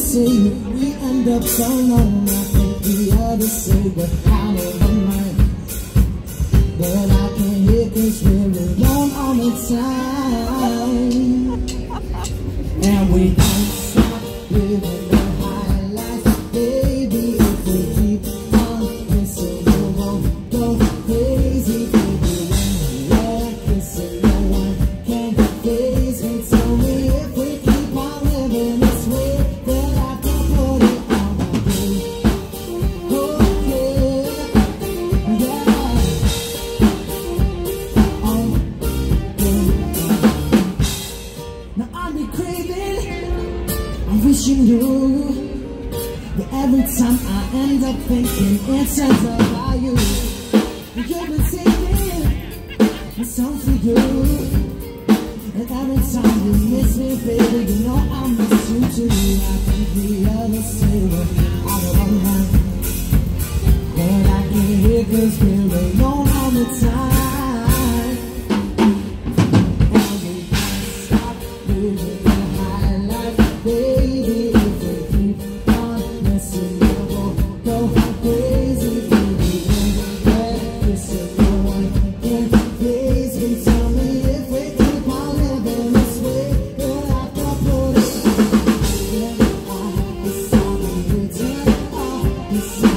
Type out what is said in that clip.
say we end up so alone. I think we ought to say we're out of our mind. But I can't hear cause we're alone all the time. And we Wish you. Knew that every time I end up thinking it's just about you. You've been singing my song for you. And every time you miss me, baby You know I miss you too. I can hear the silver out of my mind but I can hear this Yes.